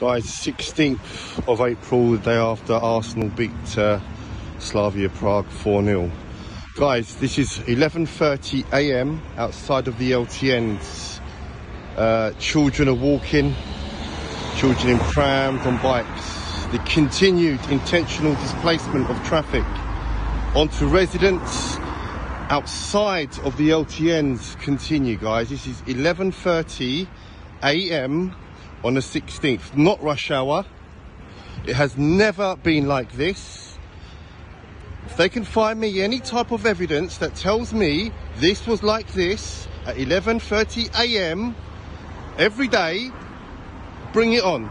Guys, 16th of April, the day after Arsenal beat uh, Slavia Prague 4-0. Guys, this is 11.30 a.m. outside of the LTNs. Uh, children are walking, children in prams, on bikes. The continued intentional displacement of traffic onto residents outside of the LTNs continue, guys. This is 11.30 a.m on the 16th. Not rush hour. It has never been like this. If they can find me any type of evidence that tells me this was like this at 11.30 a.m. every day, bring it on.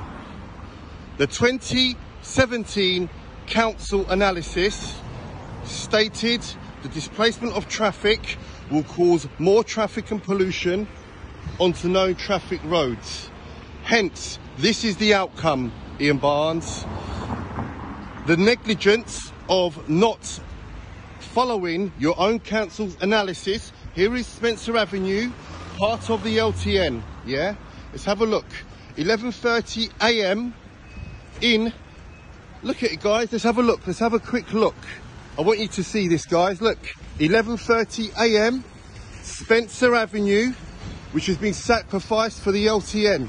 The 2017 council analysis stated the displacement of traffic will cause more traffic and pollution onto known traffic roads. Hence, this is the outcome, Ian Barnes. The negligence of not following your own council's analysis. Here is Spencer Avenue, part of the LTN, yeah? Let's have a look. 11.30 a.m. in, look at it guys, let's have a look, let's have a quick look. I want you to see this guys, look. 11.30 a.m. Spencer Avenue, which has been sacrificed for the LTN.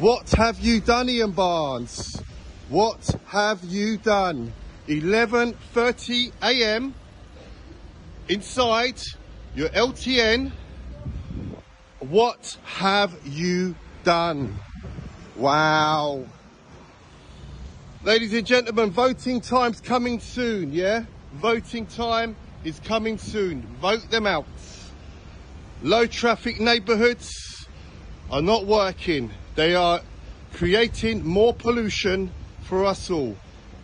What have you done, Ian Barnes? What have you done? 11.30 a.m. inside your LTN. What have you done? Wow. Ladies and gentlemen, voting time's coming soon, yeah? Voting time is coming soon. Vote them out. Low traffic neighbourhoods are not working. They are creating more pollution for us all.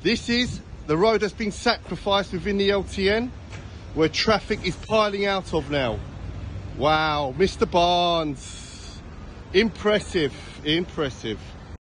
This is the road that's been sacrificed within the LTN where traffic is piling out of now. Wow, Mr. Barnes. Impressive, impressive.